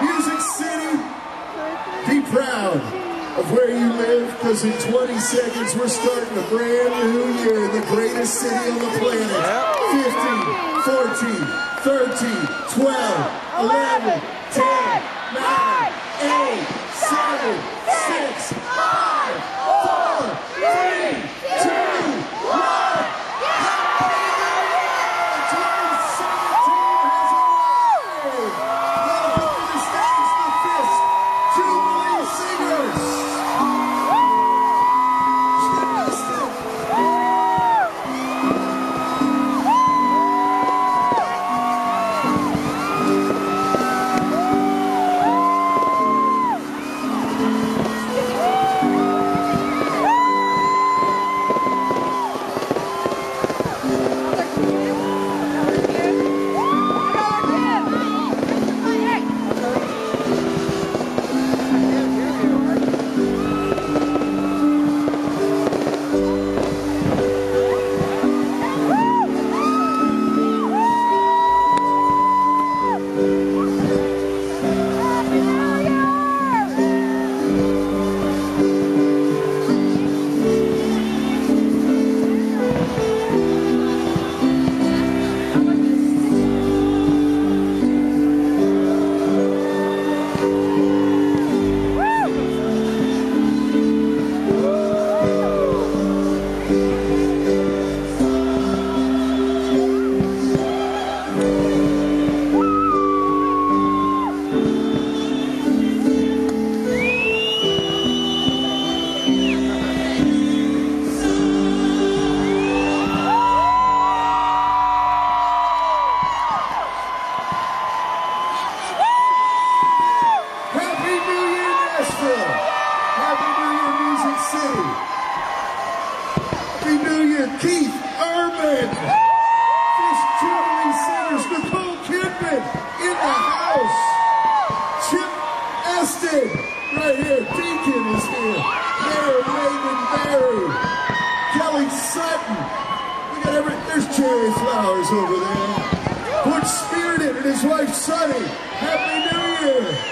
Music City, be proud of where you live because in 20 seconds we're starting a brand new year in the greatest city on the planet. 15, 14, 13, 12, 11, 10, 9, 8, 7, Nashville! Happy New Year, Music City! Happy New Year, Keith Urban! Fisk Jubilee Singers, Nicole Kidman in the house! Chip Esten, right here, Deacon is here! Mayor Megan Barry! Kelly Sutton! We got every, there's Cherry Flowers over there! Butch Spyridon and his wife Sunny! Happy New Year!